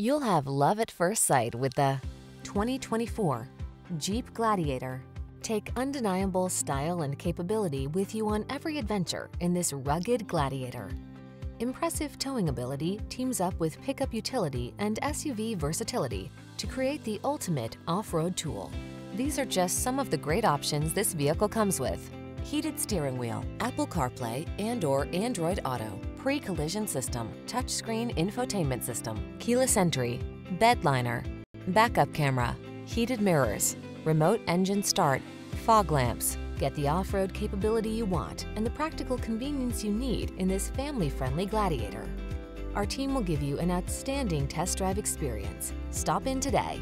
You'll have love at first sight with the 2024 Jeep Gladiator. Take undeniable style and capability with you on every adventure in this rugged Gladiator. Impressive towing ability teams up with pickup utility and SUV versatility to create the ultimate off-road tool. These are just some of the great options this vehicle comes with. Heated steering wheel, Apple CarPlay and or Android Auto, pre-collision system, touchscreen infotainment system, keyless entry, bed liner, backup camera, heated mirrors, remote engine start, fog lamps. Get the off-road capability you want and the practical convenience you need in this family-friendly Gladiator. Our team will give you an outstanding test drive experience. Stop in today.